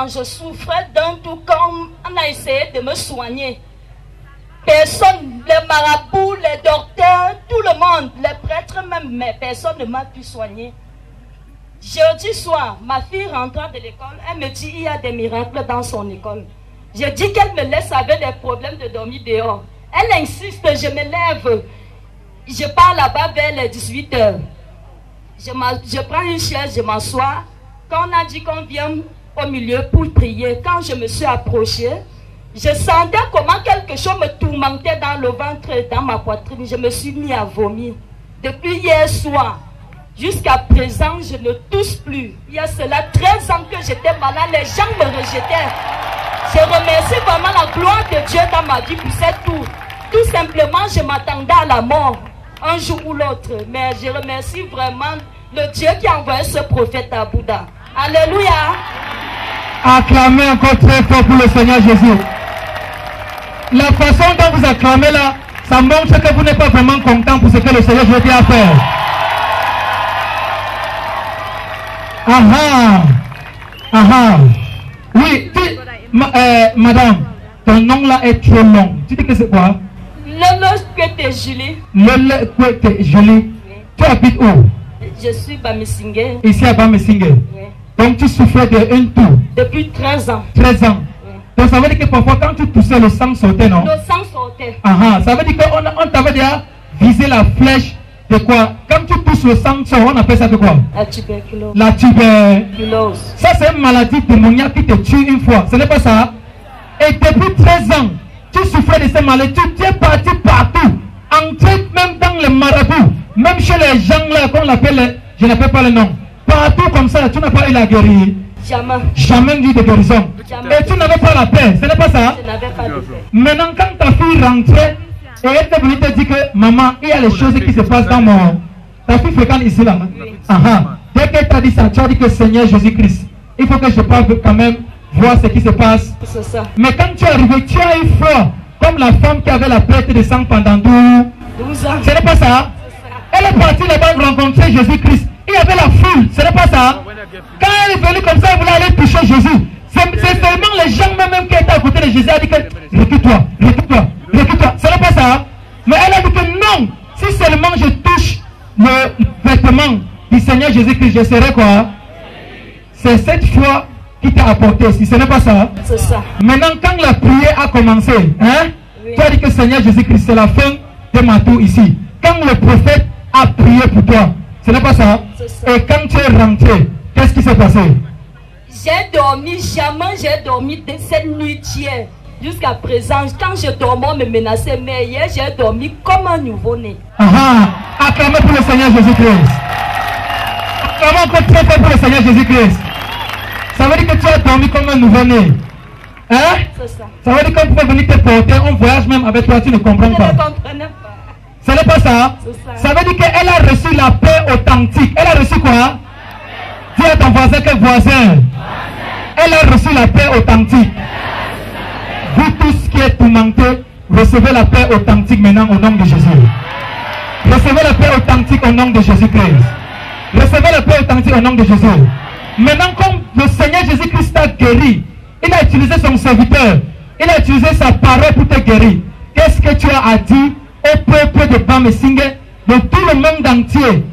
a 13 ans. Je souffrais d'un tout quand on a essayé de me soigner. Personne, les marabouts, les docteurs, tout le monde, les prêtres même, mais personne ne m'a pu soigner. Jeudi soir, ma fille rentra de l'école, elle me dit il y a des miracles dans son école. Je dis qu'elle me laisse avec des problèmes de dormir dehors. Elle insiste, je me lève. Je pars là-bas vers les 18 heures. Je prends une chaise, je m'assois. Quand on a dit qu'on vient au milieu pour prier, quand je me suis approchée, je sentais comment quelque chose me tourmentait dans le ventre et dans ma poitrine. Je me suis mis à vomir. Depuis hier soir jusqu'à présent, je ne tousse plus. Il y a cela 13 ans que j'étais malade, les gens me rejetaient. Je remercie vraiment la gloire de Dieu dans ma vie pour c'est tout. Tout simplement, je m'attendais à la mort un jour ou l'autre. Mais je remercie vraiment le Dieu qui a envoyé ce prophète à Bouddha. Alléluia. Acclamez encore très fort pour le Seigneur Jésus. La façon dont vous acclamez là, ça montre que vous n'êtes pas vraiment content pour ce que le Seigneur Jésus a fait. Ah ah. Ah ah. Oui, tu, ma, euh, madame, ton nom là est trop long. Tu dis que c'est quoi? Lolo Kwete Julie. Lolo Kwete Julie. Tu habites où? Je suis Bamisingé. Ici à Bamisingé. Oui. Donc tu souffrais de un tour. Depuis 13 ans. 13 ans. Donc ça veut dire que parfois quand tu toussais, le sang sortait, non? Le sang sortait. Ah ah, ça veut dire qu'on on, t'avait déjà visé la flèche de quoi? Quand tu tousses le sang on appelle ça de quoi? La tuberculose. La tuberculose. Tuberculose. Ça c'est une maladie démoniaque qui te tue une fois. Ce n'est pas ça Et depuis 13 ans, tu souffrais de ces maladies. Tu es parti partout. Entré même dans les marabouts. Même chez les gens là, qu'on appelle, je n'appelle pas le nom. Partout comme ça, tu n'as pas eu la guérison. Jamais. Jamais eu de guérison. Jamais. Et tu n'avais pas la paix. Ce n'est pas ça? Je n'avais pas de paix. Maintenant, quand ta fille rentrait, et elle est venue te dire que maman, il y a les choses qui se passent dans mon. Ta fille fréquente ici là. Oui. Dès qu'elle t'a dit ça, tu as dit que Seigneur Jésus-Christ, il faut que je parle quand même, voir ce qui se passe. C'est ça. Mais quand tu es arrivé, tu as eu froid, comme la femme qui avait la perte de sang pendant 12 12 ans. Ce n'est pas ça. Elle est partie là-bas rencontrer Jésus-Christ. Il y avait la foule, ce n'est pas ça. Quand elle est venue comme ça, elle voulait aller toucher Jésus. C'est seulement les gens même qui étaient à côté de Jésus a dit que recule-toi, recule-toi, recule-toi. Ce n'est pas ça. Mais elle a dit que non, si seulement je touche le vêtement du Seigneur Jésus-Christ, je serai quoi? C'est cette foi qui t'a apporté ici, ce n'est pas ça. C'est ça. Maintenant, quand la prière a commencé, hein, Oui. tu as dit que Seigneur Jésus-Christ, c'est la fin de ma tour ici. Quand le prophète a prié pour toi, ce n'est pas ça. Et quand tu es rentré, qu'est-ce qui s'est passé? J'ai dormi, jamais j'ai dormi de cette nuit hier. Jusqu'à présent, quand je dormais, on me menaçait, mais hier, j'ai dormi comme un nouveau-né. Ah ah, acclamez pour le Seigneur Jésus-Christ. Acclamez encore très fort pour le Seigneur Jésus-Christ. Ça veut dire que tu as dormi comme un nouveau-né. Hein? C'est ça. Ça veut dire qu'on peut venir te porter, on voyage même avec toi, tu ne Je comprends ne pas. comprenais pas. Ce n'est pas ça. C'est ça. Ça veut dire qu'elle a reçu la paix authentique. Elle a reçu quoi? Dis à ton voisin que voisin. Elle a reçu la paix authentique. Vous tous qui êtes tourmentés, recevez la paix authentique maintenant au nom de Jésus. Recevez la paix authentique au nom de Jésus-Christ. Recevez la paix authentique au nom de Jésus. Maintenant, comme le Seigneur Jésus-Christ t'a guéri, il a utilisé son serviteur, il a utilisé sa parole pour te guérir. Qu'est-ce que tu as à dire au peuple de Bamesingé, de tout le monde entier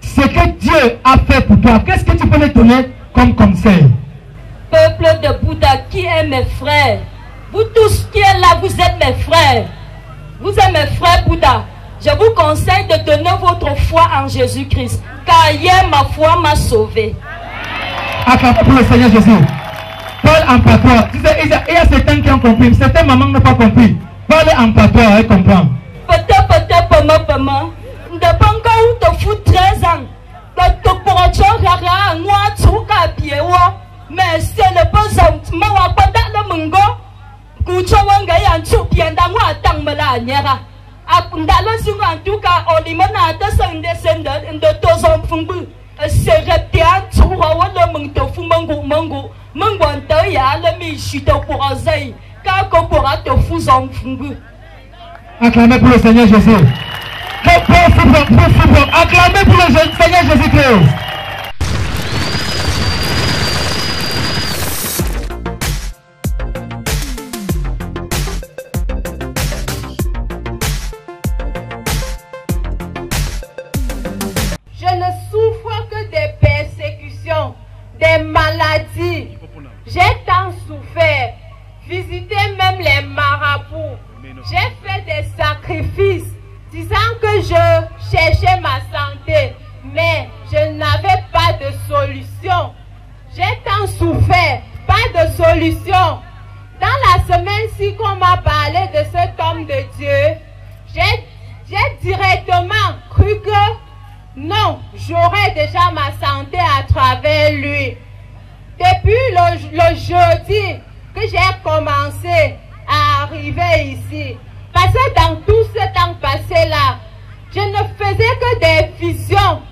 Ce que Dieu a fait pour toi, qu'est-ce que tu peux lui donner comme conseil? Peuple de Bouddha, qui est mes frères? Vous tous qui êtes là, vous êtes mes frères. Vous êtes mes frères Bouddha. Je vous conseille de donner votre foi en Jésus-Christ. Car hier, ma foi m'a sauvé. Acclamez pour le Seigneur Jésus. Parle en patois. Il y a- certains qui ont compris, certaines mamans n'ont pas compris. Parlez en patois, elle te pemepeme ndeƒe ŋkewu tofu trezan tokporɔtsɔ ɣaɣa ŋua tsu ka bie wɔ mɛ sie le ƒe zɔnt me woakpɔ da le me ŋgɔ kutsɔ wɔ ŋge ya ŋtsu bie da ŋua taŋ me le anyera nda le zi ŋua ŋtu ka ɔlime na te se ŋde se ŋde ŋde to zɔn fungbi ese ɣetea ŋtsu wɔ wo le me tofu mengu mengu mengu ŋte ya le mi si tokporɔ zeyi ka kokporɔ tofu zɔn fungbi. Acclamez pour le Seigneur Jésus. Acclamez pour le Seigneur Jésus-Christ. Dans la semaine-ci qu'on m'a parlé de cet homme de Dieu, j'ai directement cru que non, j'aurais déjà ma santé à travers lui. Depuis le, le jeudi que j'ai commencé à arriver ici, parce que dans tout ce temps passé là, je ne faisais que des visions.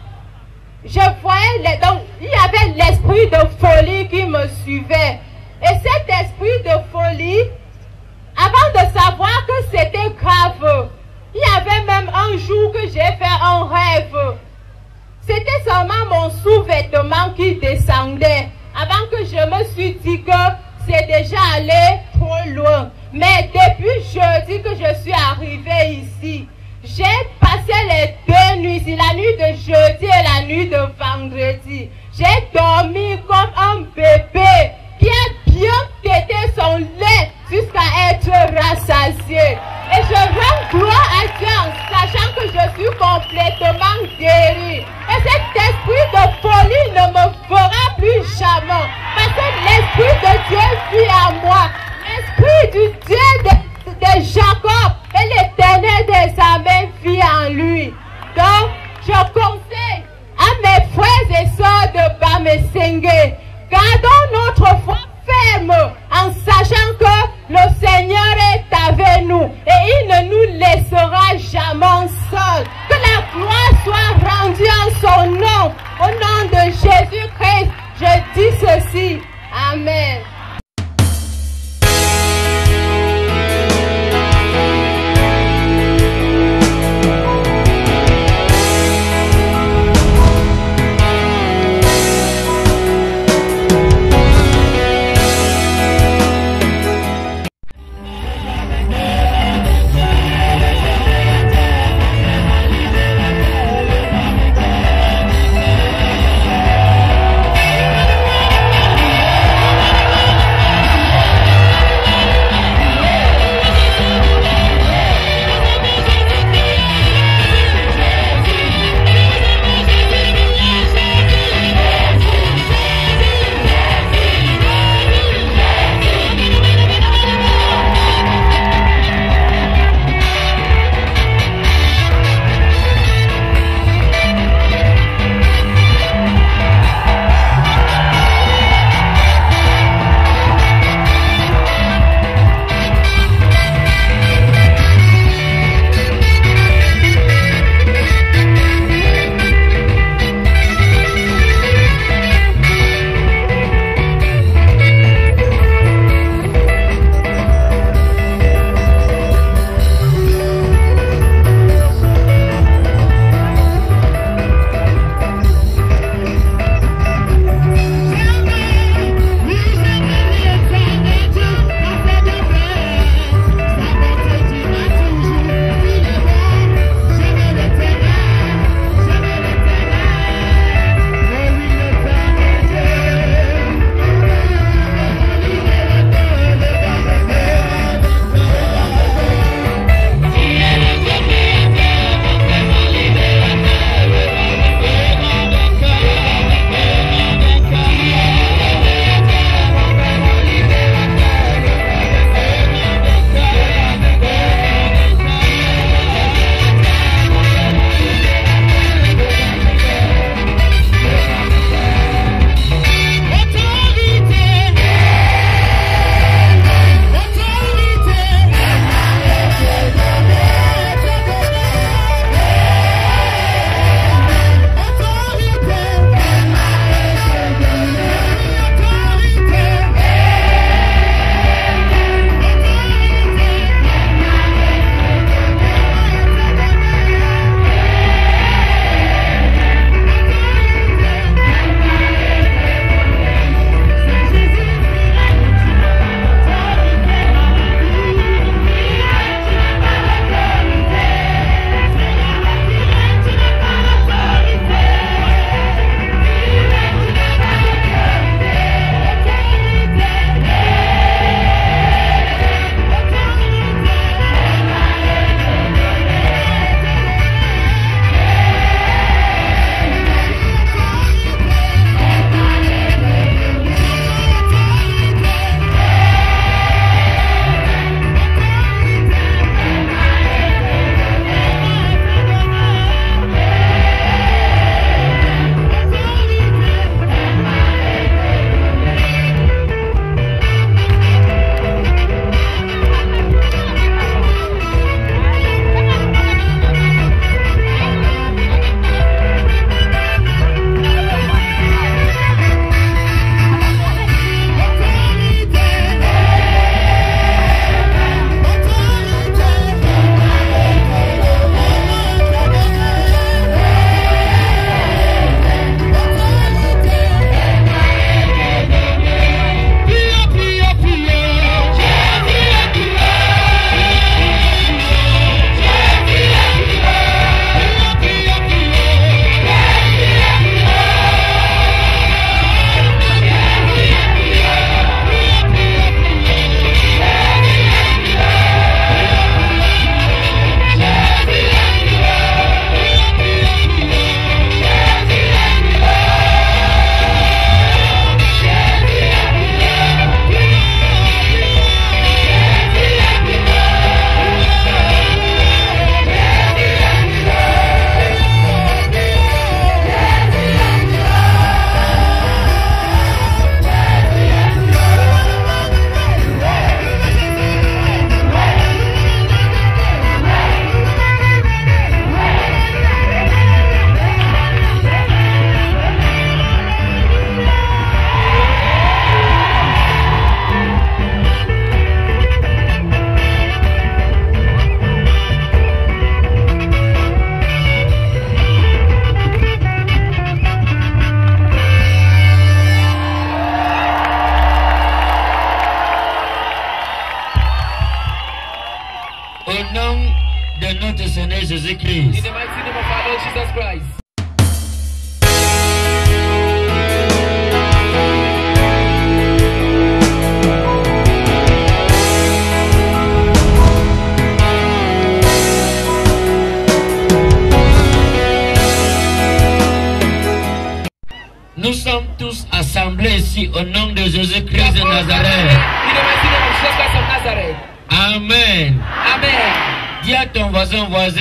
Je voyais, les, donc il y avait l'esprit de folie qui me suivait. Et cet esprit de folie, avant de savoir que c'était grave, il y avait même un jour que j'ai fait un rêve. C'était seulement mon sous-vêtement qui descendait. Avant que je me suis dit que c'est déjà allé trop loin. Mais depuis jeudi que je suis arrivée ici, j'ai passé les deux nuits, la nuit de jeudi et la nuit de vendredi. J'ai dormi comme un bébé bien tété son lait jusqu'à être rassasié. Et je rends gloire à Dieu en sachant que je suis complètement guéri. Et cet esprit de folie ne me fera plus jamais. Parce que l'esprit de Dieu vit en moi. L'esprit du Dieu de, Jacob et l'éternel des armées vit en lui. Donc, je conseille à mes frères et sœurs de Bamesenge, en sachant que le Seigneur est avec nous et il ne nous laissera jamais seuls. Que la gloire soit rendue en son nom. Au nom de Jésus-Christ, je dis ceci. Amen.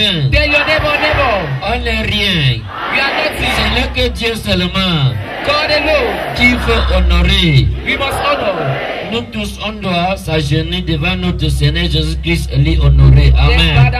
Your neighbor, neighbor, on n'est rien. we are nothing. Ce n'est que Dieu seulement God alone. qui faut honorer? We must honor. Nous tous, on doit s'agenouiller devant notre Seigneur Jésus-Christ et lui honorer. Amen.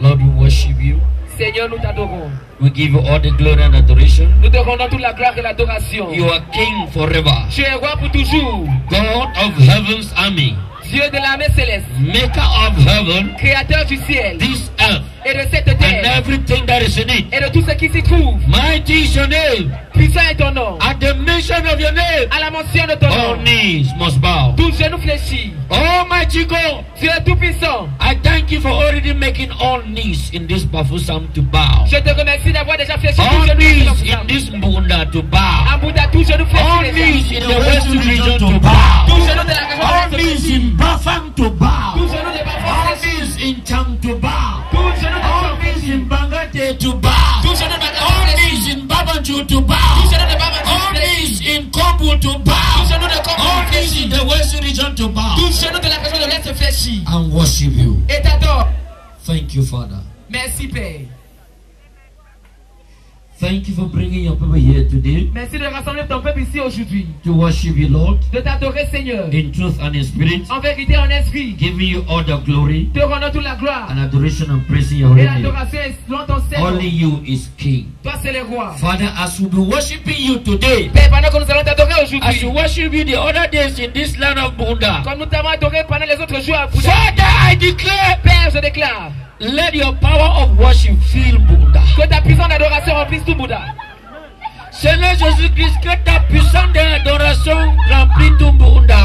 Lord we worship you. Seigneur, nous t'adorons. We give you all the glory and adoration. Nous te rendons toute la gloire et l'adoration. You are King forever. Tu es roi pour toujours. God of heaven's army, Dieu de l'armée céleste. maker of heaven, Créateur du ciel this earth, et de cette and terre everything that is in it. et de tout ce qui s'y trouve. Mighty is your name. Puissant est ton nom. At the mention of your name, À la mention de ton all nom, knees must bow. tout genou fléchit. Almighty God, Tu es tout puissant. I thank you for already making all knees in this powerful psalm to bow. Je te remercie d'avoir déjà fléchi tout All genou knees in this to En bow. Bouddha, tout genou All knees in the western region to bow. Tout genou de la région All knees in Bafang to Tout bow. genou de Bafang All knees in Chang to bow. Tout genou de All Bafang knees fléchi. in Bangate to bow. Tout genou de Bafang All fléchi. knees in Babanju to Tout bow. genou de Bafang All fléchi. knees in Kombu to Tout bow. genou de Congo All knees fléchi. in the western region to bow. Tout genou de la région de l'Est fléchi. And worship you. Et t'adore. Thank you, Father. Merci Père. Thank you for bringing your people here today Merci de rassembler ton peuple ici aujourd'hui. to worship you, Lord, De t'adorer Seigneur. in truth and in spirit, En vérité, en esprit. giving you all the glory Te rendons toute la gloire. and adoration and praising your Et name. l'adoration est ton Only Seigneur. you is King. Toi, c'est le roi. Father, as we be worshiping you today, Père, pendant que nous allons t'adorer as we aujourd'hui, worship you the other days in this land of Bunda, comme nous t'avons adoré pendant les autres jours à Bouddha, Father, I declare, Père, je déclare let your power of worship fill Bunda. que ta puissance d'adoration remplisse tout Bouddha. Seigneur Jésus-Christ, que ta puissance d'adoration remplit tout Bunda.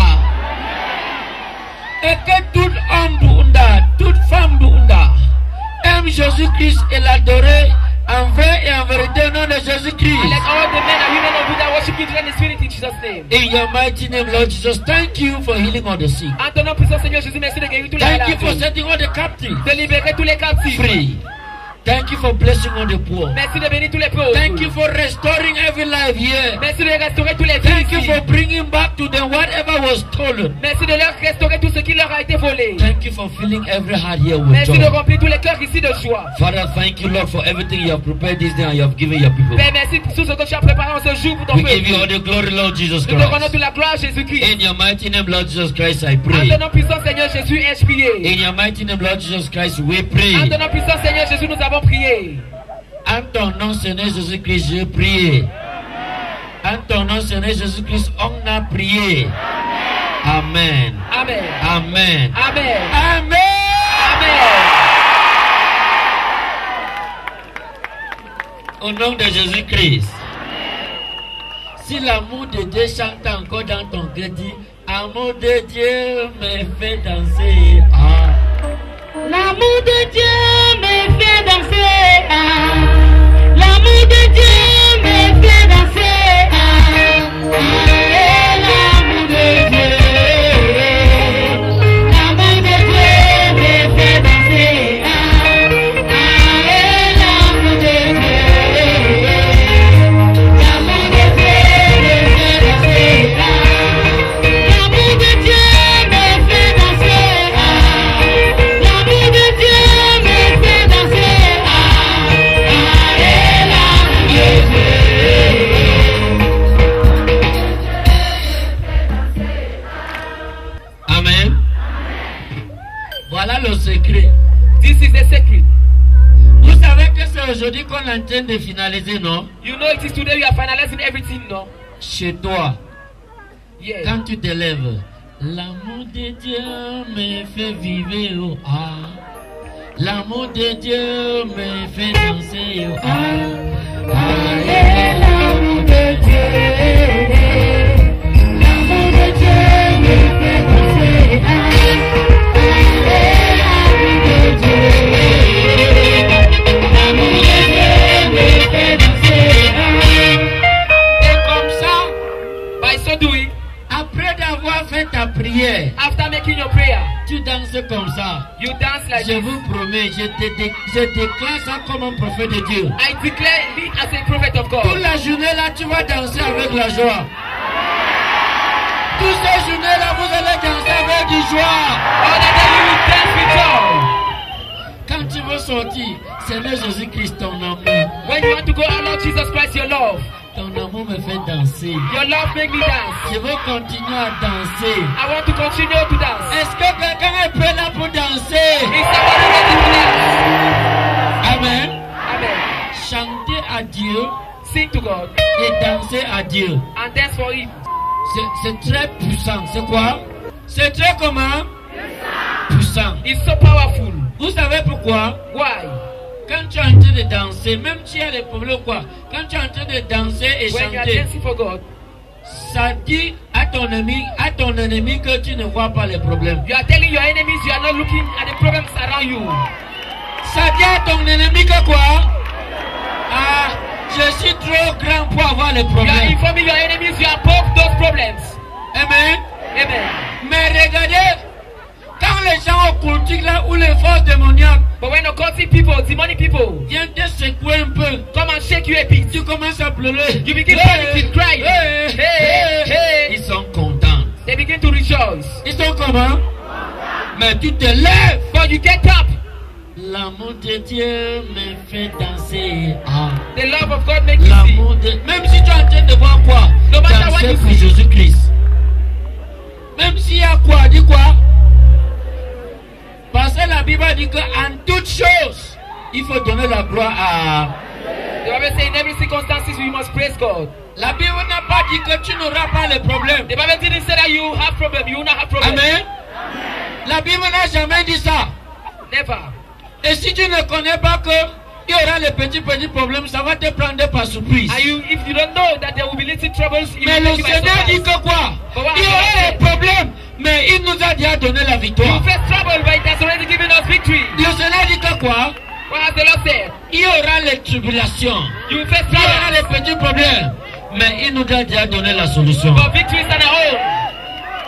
Et que tout homme Bunda, toute femme Bunda, aime Jésus-Christ et l'adorer en vrai et en vérité au nom de And let Jésus-Christ. all the men and women of Buddha worship you in the spirit in Jesus' name. In your mighty name, Lord Jesus, thank you for healing all the sick. En ton nom puissant, Seigneur Jésus, merci de guérir tous les Thank you for malades. setting all the captives De libérer tous les captifs. free. Thank you for blessing all the poor. Merci de bénir tous les pauvres. Thank you for restoring every life here. Merci de restaurer tous les vies. Thank you for bringing back to them whatever was stolen. Merci de leur restaurer tout ce qui leur a été volé. Thank you for filling every heart here with Merci de remplir tous les cœurs ici de joie. Father, thank you, Lord, for everything you have prepared this day and you have given your people. Père, merci pour tout ce que tu as préparé en ce jour pour ton We give you all the glory, Lord Jesus Christ. Nous te rendons toute la gloire, Jésus-Christ. In your mighty name, Lord Jesus Christ, I pray. En ton nom puissant, Seigneur Jésus, ai-je prié. In your mighty name, Lord Jesus Christ, we pray. En ton nom puissant, Seigneur Jésus, nous avons prié. En ton nom, Seigneur Jésus-Christ, je prie. En ton nom, Seigneur Jésus-Christ, on a prié. Amen. Amen. Amen. Amen. Amen. Amen. Au nom de Jésus-Christ. Si l'amour de Dieu chante encore dans ton cœur, dis Amour de Dieu me fait danser. Ah. L'amour de Dieu me fait danser. Aujourd'hui qu'on est en train de finaliser, non? You know it is today we are finalizing everything, no? Chez toi, Yeah. quand tu te lèves, l'amour de Dieu me fait vivre. Oh, ah. L'amour de Dieu me fait danser. Oh, ah. Ah, Et l'amour de Dieu. Prière, After making your prayer, tu danses comme ça. you dance like Je this. vous promets, je, te dé- je déclare ça comme un prophète de Dieu. I declare me as a prophet of Toute God. la journée là, tu vas danser avec la joie. Toutes ces journées là, vous allez danser avec du joie. All the day you will dance with joy. Quand tu veux sortir, Seigneur Jésus-Christ, ton amour. When you want to go out, Lord Jesus Christ, your love. Ton amour me fait danser. Your love make me dance. Je veux continuer à danser. I want to continue to dance. Est-ce que quelqu'un est prêt là pour danser? Is somebody ready to dance? Amen. Amen. Chanter à Dieu Sing to God et danser à Dieu. and dance for Him. C'est- C'est très puissant. C'est quoi? C'est très comment? Puissant. It's so powerful. Vous savez pourquoi? Why? Quand tu es en train de danser, même si tu as des problèmes quoi, quand tu es en train de danser et When you are chanter, dancing for God, ça dit à ton ennemi, à ton ennemi que tu ne vois pas les problèmes. you are telling your enemies you are not looking at the problems around you. Ça dit à ton ennemi que quoi? Ah, je suis trop grand pour avoir les You are problèmes. informing your enemies you are above those problems. Amen. Amen. Mais regardez, quand les gens occultiques là ou les forces démoniaques But when people, demonic people, viennent te secouer un peu, come and shake you a bit, tu commences à pleurer. You begin Hey, panicking, crying. hey, Hey, hey. hey. Ils sont contents. they begin to rejoice. Ils sont comment? Mais tu te lèves. But you get up. L'amour de Dieu me fait danser. Ah. The love of God makes. L'amour de... Même si tu es en train de voir quoi? No matter what Danser you pour see. Jésus-Christ. Même s'il y a quoi Dis quoi? Parce que la Bible dit qu'en toutes choses, il faut donner la gloire à... The Bible says in every circumstances we must praise God. La Bible n'a pas dit que tu n'auras pas les problèmes. The Bible didn't say that you have problem, you will not have problem. Amen. La Bible n'a jamais dit ça. Never. Et si tu ne connais pas que il y aura les petits petits problèmes, ça va te prendre par surprise. You, if you don't know that there will be little troubles, Mais le Seigneur dit que quoi? Il y aura les problèmes, mais il nous a déjà donné la victoire. face trouble, but it has already given us victory. Le Seigneur dit que quoi What has the Lord said? Il y aura les tribulations, You will face il y aura les petits problèmes, mais il nous a déjà donné la solution. but victory is our own.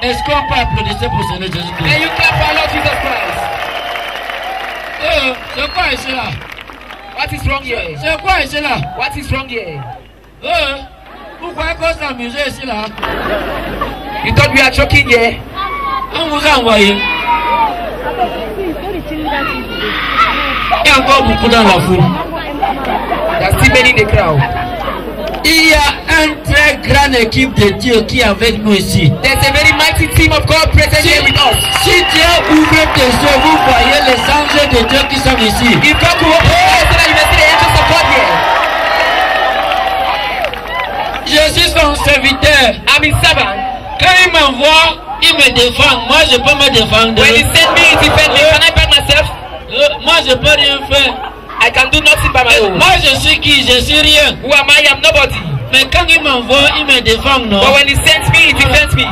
Est-ce qu'on peut applaudir pour Seigneur Jésus-Christ And you clap for Lord Jesus Christ. Euh, C'est quoi ici là What is wrong here? C'est quoi ici là What is wrong here? Euh, Pourquoi qu'on s'amusait ici là You thought we are joking here? Il y a la crowd. Il y une très grande équipe de Dieu qui est avec nous ici. There's a very mighty team of God present Si, here with us. si Dieu ouvre tes yeux, vous voyez les anges de Dieu qui sont ici. If God could open your eyes so that you may see the angels of God here. Je suis son serviteur. I'm his servant. Quand il m'envoie, il me défend. Moi, je peux me défendre. When he sent me, he defend me. Can I back myself? Euh, moi, je peux rien faire. I can do nothing by my own. Moi, je suis qui? Je suis rien. Who am I? I'm nobody. Mais quand il m'envoie, il me défend, non? But when he sends me, he defends me.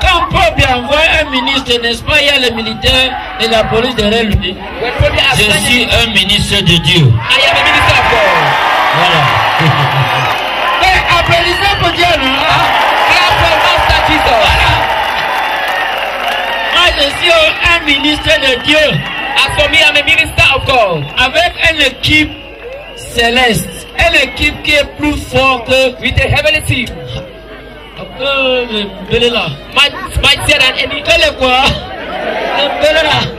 Quand Paul envoie un ministre, n'est-ce pas Il y a les militaires et la police derrière lui. Je suis un ministre de Dieu. I am a minister of God. Voilà. Mais applaudissez pour Dieu, non suis un ministre de Dieu As for me, I'm a minister of God. avec une équipe céleste. Une équipe qui est plus forte With a heavenly team. mightier any,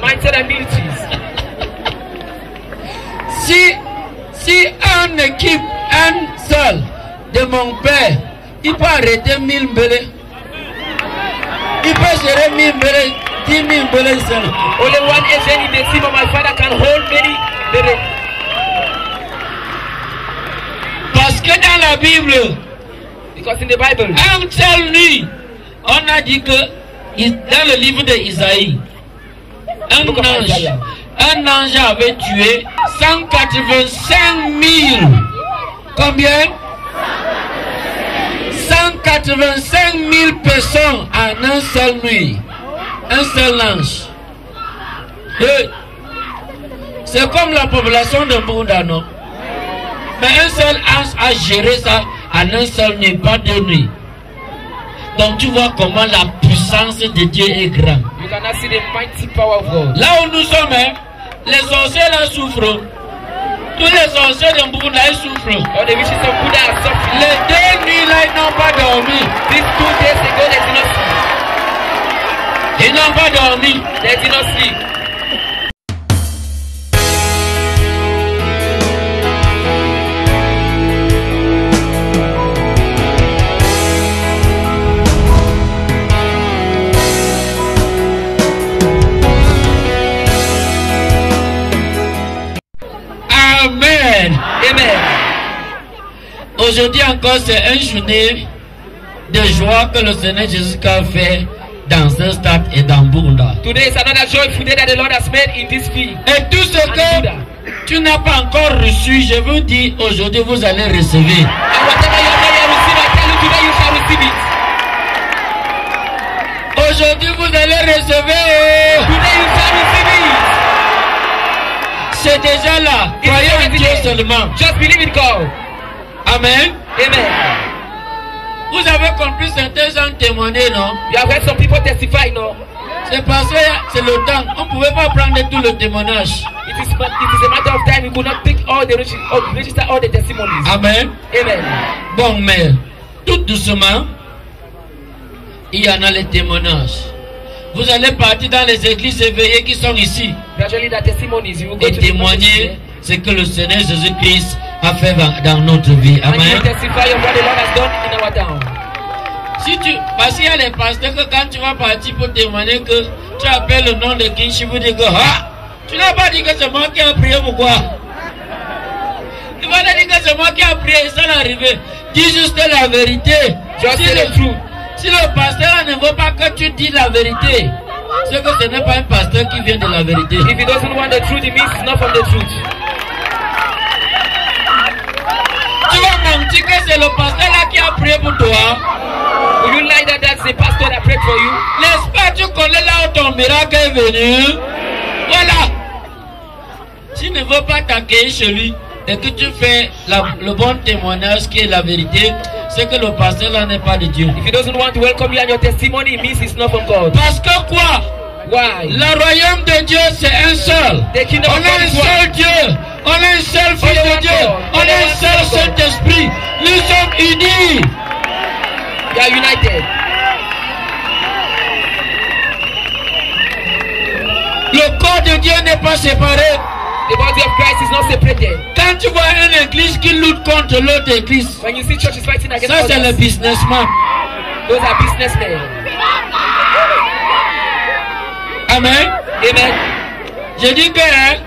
mightier than militaries. Si, si une équipe, un seul de mon père, il peut arrêter mille mbélés. Il peut gérer mille mbélés, mille mbélés seul. Only one agent in the team of my father can hold many. Parce que dans la Bible, Because in the Bible, un seul nuit, on a dit que dans le livre d'Isaïe, un ange, un ange avait tué 185 000. Combien? 185 000 personnes en un seul nuit. Un seul ange. C'est comme la population de Bouddha, non? Mais un seul ange a géré ça en un seul nuit, pas deux nuits. Donc tu vois comment la puissance de Dieu est grande. Là où nous sommes, hein, les sorciers là souffrent. Tous les sorciers de Mbunda ils souffrent. Les deux nuits là, ils n'ont pas dormi. Ils n'ont pas dormi. Not sleep. Amen. Amen. Aujourd'hui encore, c'est une journée de joie que le Seigneur Jésus a fait dans ce stade et dans Bunda. Today is another joyful day that the Lord has made in this field. Et tout ce And que Buddha. tu n'as pas encore reçu, je vous dis, aujourd'hui vous allez recevoir. Aujourd'hui vous allez recevoir. C'est déjà là. Croyez en Dieu seulement. Just believe in God. Amen. Amen. Vous avez compris certains gens témoigner, non? You have heard some people testify, no? C'est parce que c'est le temps. On ne pouvait pas prendre tout le témoignage. It is, it is a matter of time. We could not pick all the regis- all, register all the testimonies. Amen. Amen. Bon, mais tout doucement, il y en a les témoignages. Vous allez partir dans les églises éveillées qui sont ici et témoigner ce que le Seigneur Jésus-Christ a fait dans- notre vie. Amen. Si tu, parce qu'il y a les pasteurs que quand tu vas partir pour témoigner que tu appelles le nom de Kinshi, vous dites que ah, tu n'as pas dit que c'est moi qui ai prié pourquoi Tu vas dire que c'est moi qui ai prié et ça l'est arrivé. Dis juste la vérité. Just Si le, truth. si le pasteur ne veut pas que tu dis la vérité, c'est que ce n'est pas un pasteur qui vient de la vérité. If he doesn't want the truth, it means it's not from the truth. Tu vas mentir que c'est le pasteur là qui a prié pour toi. You lie that that's the pastor that prayed for you? N'est-ce pas, tu connais là où ton miracle est venu Voilà. S'il ne veut pas t'accueillir chez lui et que tu fais la- le bon témoignage qui est la vérité, c'est que le pasteur là n'est pas de Dieu. If he doesn't want to welcome you and your testimony, it means it's not from God. Parce que quoi? Why? Le royaume de Dieu, c'est un seul. The kingdom On a un seul. Dieu. On a un seul Fils de Dieu. On a un seul. Saint-Esprit. Nous sommes unis. You are united. Le corps de Dieu n'est pas séparé. The body of Christ is not separated. Quand tu vois une église qui lutte contre l'autre église, When you see churches fighting against ça c'est le businessman. those are businessmen. Amen. Amen. Je dis que hein,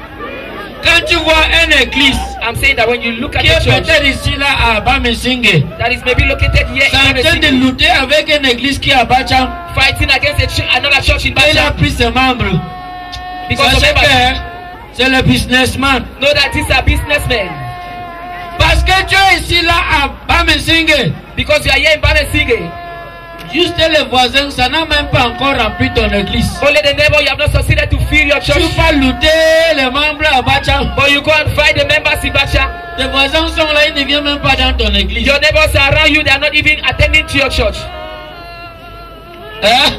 quand tu vois une église I'm saying that when you look at qui the est church peut-être ici là à Bamesingue, that is maybe located here c'est en in train de City, lutter avec une église qui est à Bacham, fighting against a ch- another church in et il a Bacham pris ses membres. because of Sachez que members. hein, c'est le businessman. Know that these are businessmen. Parce que tu es ici là à Bamesingue, Because you are here in Banesige. Juste les voisins, ça n'a même pas encore rempli ton église. Only the neighbor you have not succeeded to fill your Tu church. vas lutter les membres à Bacham. But you go and fight the members in Bacham. Tes voisins sont là, ils ne viennent même pas dans ton église. Your neighbors are around you, they are not even attending to your church. Hein?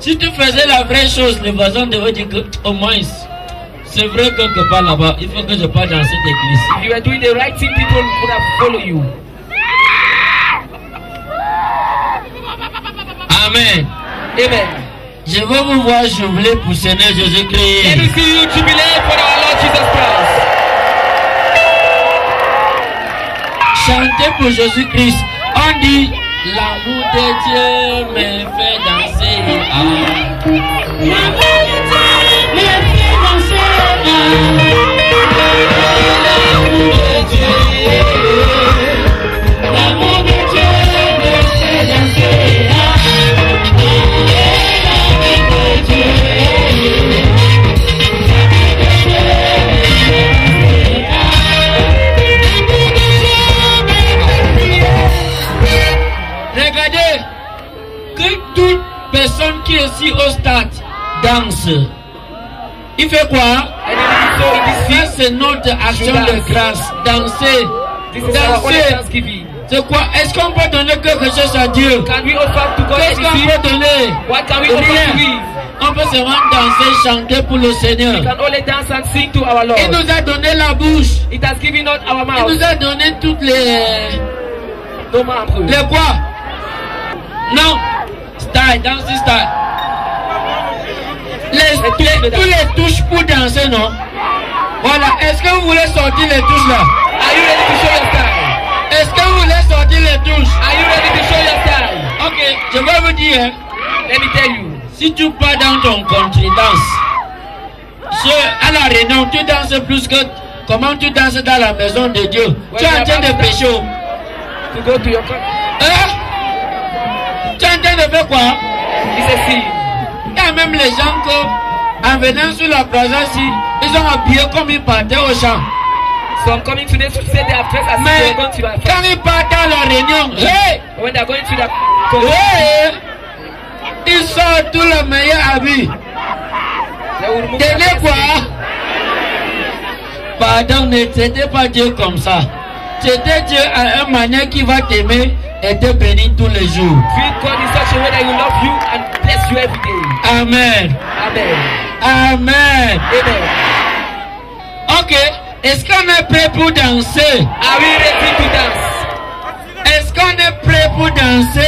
Si tu faisais la vraie chose, les voisins devaient dire que, au moins, c'est vrai que quelque part là-bas, il faut que je parte dans cette église. If you were doing the right thing, people would have followed you. Amen. Amen. Je veux vous voir jubiler pour Seigneur Let me Jésus-Christ. see you jubilate for our Lord Jesus Christ. Chantez pour Jésus-Christ. On dit, l'amour de Dieu me fait danser. Ah. Regardez Il fait quoi? Ça, c'est notre action de grâce. Danser. Danser. C'est quoi? Est-ce qu'on peut donner quelque chose à Dieu? Qu'est-ce qu'on peut donner? Rien. On peut seulement danser, chanter pour le Seigneur. can only dance and sing to our Il nous a donné la bouche. It has given us our Il nous a donné toutes les... Les quoi? Non. Style, dans ce style. Les, les- tous les touches pour danser, non? Voilà. Est-ce que vous voulez sortir les touches là? Are you ready to show your style? Est-ce que vous voulez sortir les touches? Are you ready to show your style? Ok, je vais vous dire, hein, Let me tell you. si tu pars dans ton country dance, je- à la réunion, tu danses plus que comment tu danses dans la maison de Dieu? tu es en train de pécher. To go to your. Hein? Tu es en train de faire quoi? Sin. Il y a même les gens que, en venant sur la plaza ici, ils ont habillé comme ils partaient au champ. Some coming today to say they are dressed as Mais going to quand ils partent à la réunion, hey, when they are going to the hey, ils sortent tout le meilleur habit. they will remove their Tenez quoi. Pardon, ne c'était pas Dieu comme ça. C'était Dieu à un manière qui va t'aimer et te bénir tous les jours. Amen. Amen. Amen. Amen. Ok. Est-ce qu'on est prêt pour danser? Are we ready to dance? Est-ce qu'on est prêt pour danser?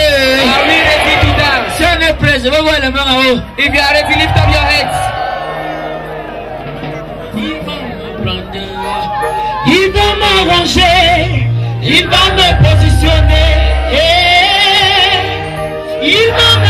Are we ready to dance? Si on est prêt, je vais voir les mains en haut. If you are ready, lift up your heads. Il va m'arranger, il va me positionner, il va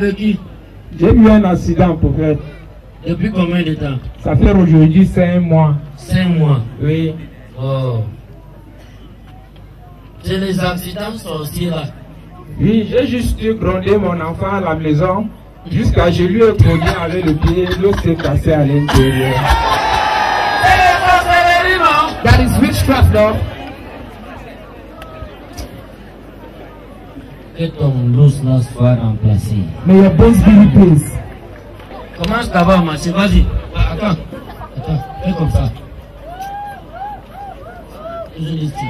J'ai eu un accident, prophète. Depuis combien de temps? Ça fait aujourd'hui 5 mois. 5 mois Oui. Oh. C'est les accidents sorciers là. Oui, j'ai juste grondé mon enfant à la maison jusqu'à je lui ai produit avec le pied, l'eau s'est cassée à l'intérieur. That is witchcraft, though. que ton lousse là soit remplacé. Mais your bones be replaced. Commence d'abord, ma marcher Vas-y. Ah, attends. Attends. Fais comme ça. Je l'estime.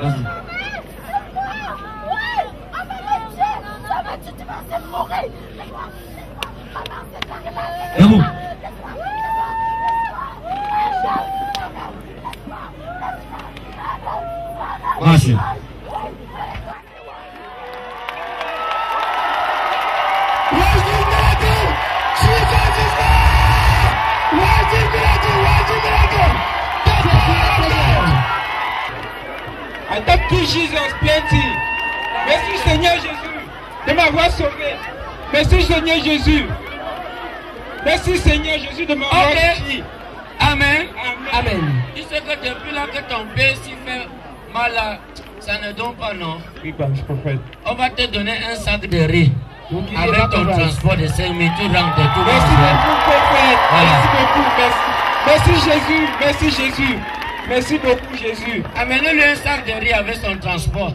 Vas-y. Oui, je prophète. On va te donner un sac de riz. Donc, Avec ton transport de 5 000, tu rentres de tout Merci beaucoup, prophète. Voilà. Merci beaucoup. Merci. Merci Jésus. Merci Jésus. Merci beaucoup Jésus. Amenez-lui un sac de riz avec son transport.